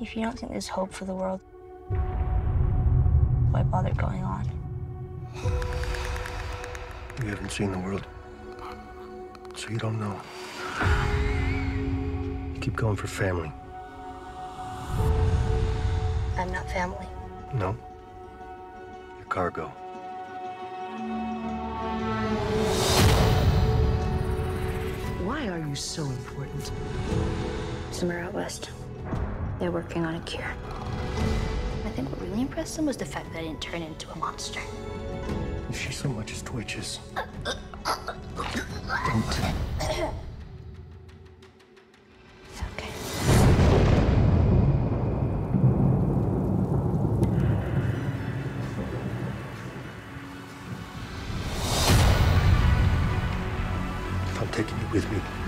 If you don't think there's hope for the world, why bother going on? You haven't seen the world, so you don't know. You keep going for family. I'm not family. No. Your cargo. Why are you so important? Somewhere out west, they're working on a cure. I think what really impressed them was the fact that I didn't turn into a monster. If she so much as twitches, don't. It's okay. I'm taking you with me.